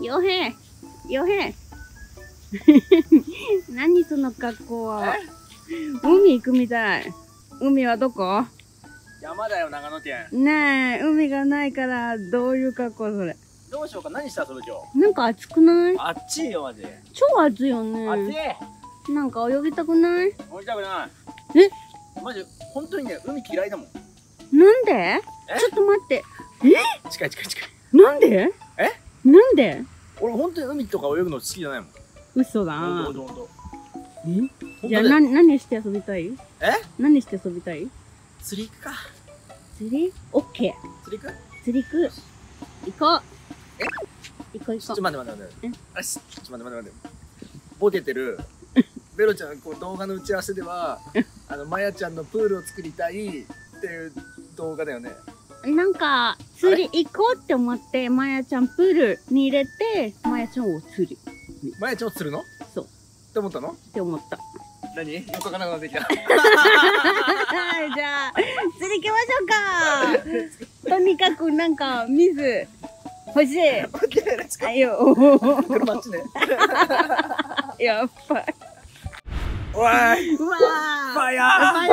よへよへ何その格好は。海行くみたい。海はどこ？山だよ、長野県。ねえ海がないからどういう格好それ。どうしようか、何して遊ぶ今なんか暑くない？日。あっちいよ、マジ。超暑いよ暑い。ねなんか泳ぎたくない？降りたくない。え？マジ、本当にね、海嫌いだもん。なんで？え？ちょっと待って。近い近い近い。なんで？え？なんで？俺本当に海とか泳ぐの好きじゃないもん。嘘だ。ほんとほんと。ほんと。えじゃあな何して遊びたい？え？何して遊びたい？釣り行くか。釣り？オッケー。釣り行く？釣り行く。行こう。え？行こう行こちょっと待って待って待って。え？あれしちょっと待って待って待って。ボケてる。ベロちゃん、こう動画の打ち合わせでは、あの、まやちゃんのプールを作りたいっていう動画だよね。うなんか釣り行こうって思ってまやちゃんプールに入れてまやちゃんを釣る。まやちゃんを釣るの？そう。って思ったの？って思った。何？よくわからなくなってきた。じゃあ釣り行きましょうか。とにかくなんか水欲しい。オッケー、レッツゴー。車あっちね。やっぱり。おい。うわファイヤー。まや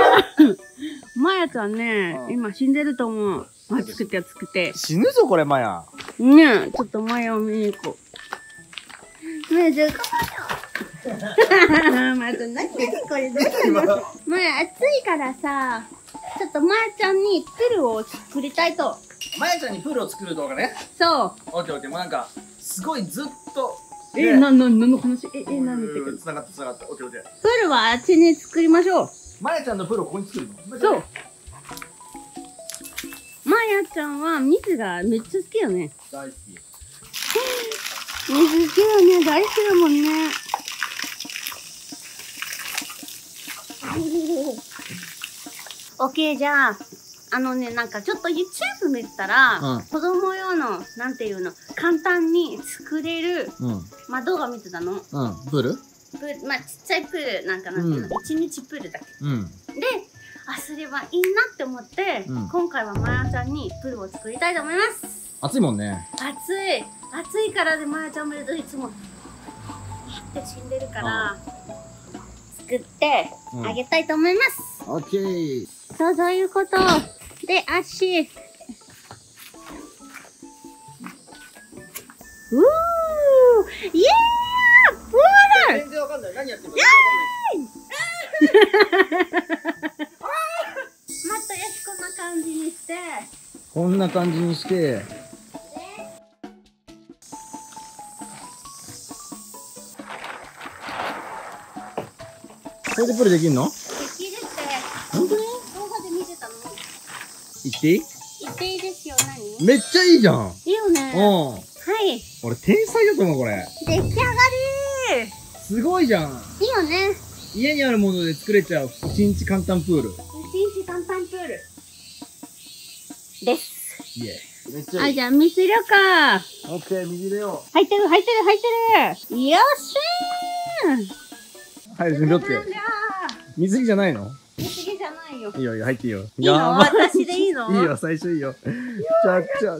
まやちゃんねうん。今死んでると思う暑くて暑くて死ぬぞ、これ、マヤ。ねえ、ちょっと前を見に行こう。ねえ、じゃあ、また何これ今。前暑いからさ、ちょっとまやちゃんにプールを作りたいと。まやちゃんにプールを作る動画ね。そう。オッケーオッケー。もうなんか、すごいずっと。え、な、な、何の話？え、え、何言ってくる？つながったつながった。オッケーオッケー。プールはあっちに作りましょう。まやちゃんのプールをここに作るの？そう。まやちゃんは水がめっちゃ好きよね。大好き。水好きよね。大好きだもんね。オッケー、じゃあ、あのね、なんかちょっと YouTube 見たら、うん子供用の、なんていうの、簡単に作れる、うん。まあ動画見てたの。うん。プール？プールまあちっちゃいプール、なんかなんていうの、う一日プールだけ。うん。で、あ、すればいいなって思って、うん。今回はまやちゃんにプールを作りたいと思います。暑いもんね。暑い。暑いからでまやちゃん見るといつもって死んでるから作ってうん。あげたいと思います、オッケー。そうそういうこと。で足。うーイエーイプール。全然わかんない。何やってるかまたよしこんな感じにしてこんな感じにして。これでプールできんの？できるって。本当に？動画で見てたの。行っていい？言っていいですよ。何？めっちゃいいじゃん。うん。いいよね。はい。俺天才だと思う、これ。出来上がり。すごいじゃん。いいよね。家にあるもので作れちゃう。一日簡単プール。一日簡単プール。ですイエーイ。めっちはい、じゃあ水入れようか。オッケー、右入れよ。入ってる、入ってる、入ってる。よっしう。はい、準備 OK ゃ。ー水着じゃないの？見すぎじゃないよ。いいよ、いいよ、入っていいよ。いいの？私でいいの？いいよ、最初いいよ。ちゃちゃちゃ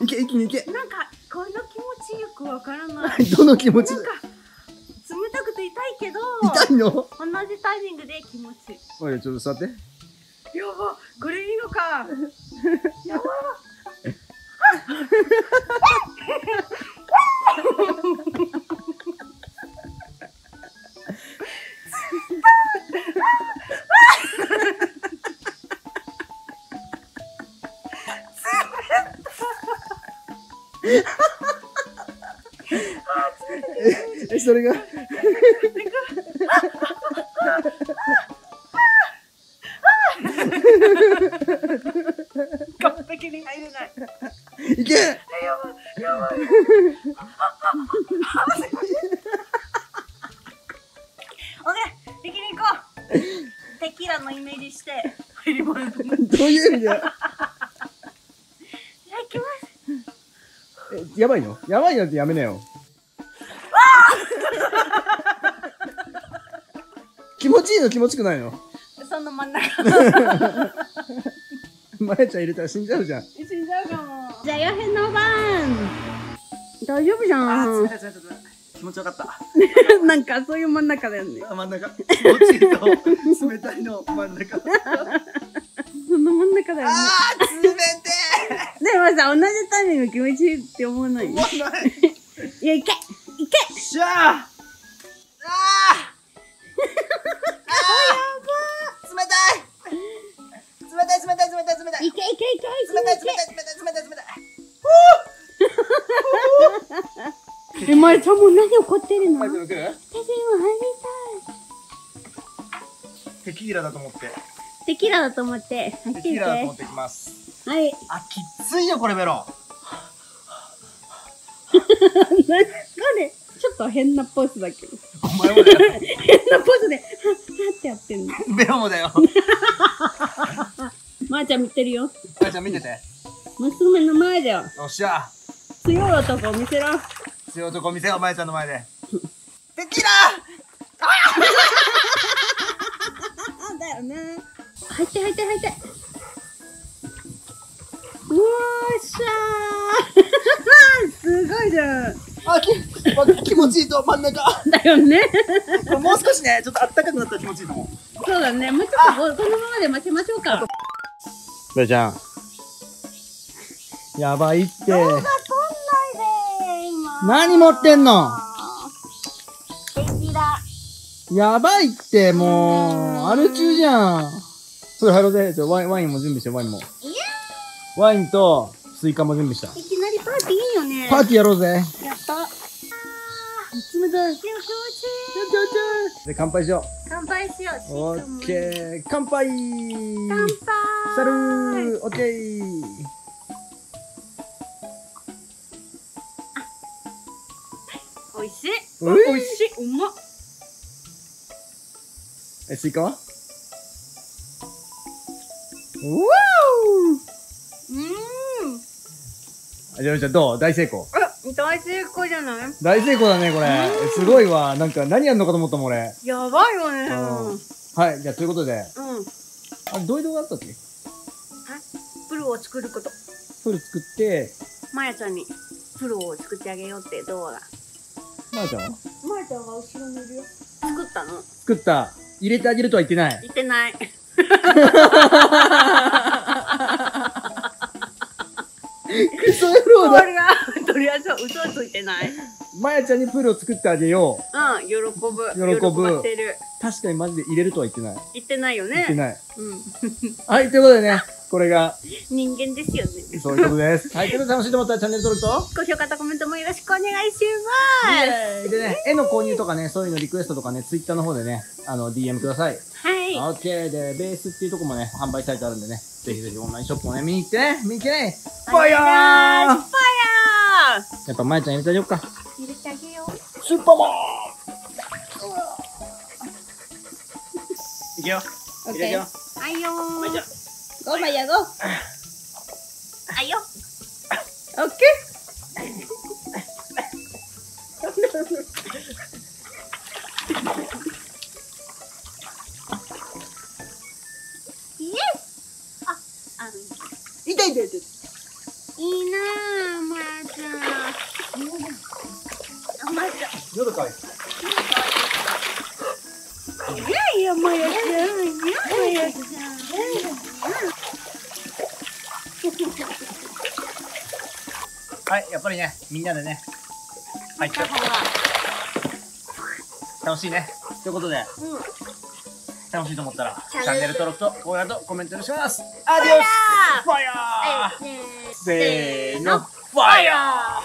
いけ、一気にいけ。なんか、この気持ちよくわからない。どの気持ちど、痛いの？同じタイミングで気持ちいい。おい、ちょっと座って。やば、これいいのか。やば。え、それが？完璧に入れない。いけやばい、やばい。オッケー、敵に行こう。テキーラのイメージして入どういう意味できます。えやばいの？やばいのってやめなよ。気持ちいいの気持ちくないの？その真ん中。まやちゃん入れたら死んじゃうじゃん。死んじゃうかも。じゃあ、ヨヘの番。大丈夫じゃん。気持ちよかった。なんか、そういう真ん中だよね。あ真ん中。気持ちいいと冷たいの真ん中。その真ん中だよね。あー、冷てでもさ、同じタイミング気持ちいいって思わない？ー。もうない。いや、いけいけしゃあ。え、まるちゃんもう何怒ってるの？私もク来る？入テキーラだと思って。りたい。テキーラだと思って。テキーラだと思って。てきます。はい。あ、きっついよこれベロ。何彼、ちょっと変なポーズだけど。お前もだよ。変なポーズで、はっ、はってやってんの。ベロもだよ。まーちゃん見てるよ。まやちゃん見てて。娘の前だよ。よっしゃ。強い男を見せろ。強い男見せようまやちゃんの前で。テキーだよね。入って入って入って。うわーっしゃーすごいじゃん。あ、き、ま気持ちいいと真ん中。だよね。もう少しね、ちょっとあったかくなったら気持ちいいと思う。そうだね。もうちょっとここのままで待ちましょうか。まやちゃん。やばいって。何持ってんの？やばいって、もう、アル中じゃん。それ入ろうぜ。ちょワイン、ワインも準備して、ワインも。いやワインと、スイカも準備した。いきなりパーティーいいよね。パーティーやろうぜ。やった。冷たい。気持ちいい。で、乾杯しよ乾杯しよう。う。オッケー。乾杯乾杯。サルーオッケーおい美味しい。うまっ。え、スイカは？うわうーん。ーあ、じゃあ、じゃあどう？大成功？あ、大成功じゃない？大成功だね、これ。えすごいわ。なんか、何やんのかと思ったもん、俺。やばいよね。うんはい、じゃあ、ということで。うん。あれ、どういう動画だったっけ？プルを作ること。それ作って、まやちゃんにプルを作ってあげようって動画。まーちゃんは？まやちゃんが後ろにいるよ。作ったの？作った。入れてあげるとは言ってない。言ってない。クソ野郎だ。とりあえず嘘はついてない。まやちゃんにプールを作ってあげよう。うん、喜ぶ。喜ぶ。確かにマジで入れるとは言ってない。言ってないよね。言ってない。うん。はい、ということでね、これが、人間ですよね。そういうことです。はい、ということで楽しいと思ったらチャンネル登録と、高評価とコメントもよろしくお願いしイまエーイでね、絵の購入とかね、そういうのリクエストとかね、ツイッターの方でね、あの、DM ください。す。はい。オッケーで、ベースっていうとこもね、販売サイトあるんでね、ぜひぜひオンラインショップもね、見に行ってね、見に来てね。ファイヤーファイヤーやっぱまやちゃん入れてあげようか。入れてあげよう。スーパーマンいけよ。入れてあげよはいよー。まやちゃん。ゴーマヤゴー。痛い痛い痛い。なあ、まやちゃん。あ、まやちゃん。喉かわいい。いやいや、まやちゃん。いや、ちゃん。はい、やっぱりね、みんなでね、入って楽しいね。ということで、うん。楽しいと思ったら、チチャンネルャンネル登録と高評価とコメントよろしくお願いします。アディオスファイヤ